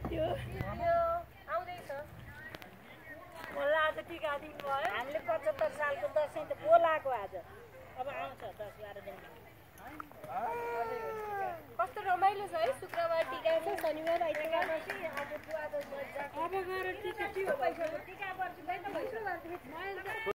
जित्यो मलाई आज टिका दिनुभयो हामीले पचहत्तर सालको दसैँ त बोलाएको आज। अब आउँछ दस बाह्र दिनमा। कस्तो रमाइलो छ है शुक्रबार टिका छ शनिबार आइतबार।